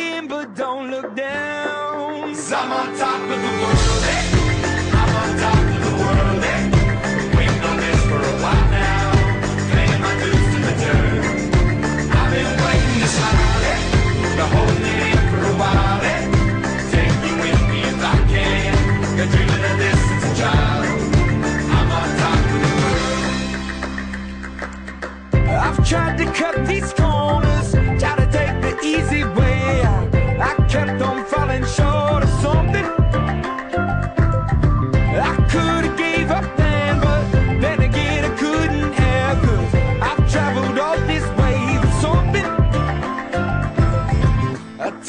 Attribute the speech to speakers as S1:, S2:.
S1: in, but don't look down.
S2: Cause I'm on top of the world, eh? I'm on top of the world, eh? Waiting on this for a while now. Paying my dues to the dirt. I've been waiting to smile, eh? Been holding it in for a while, eh? Take you with me if I can. Been dreaming of this since a child. I'm on top of the world.
S1: I've tried to cut these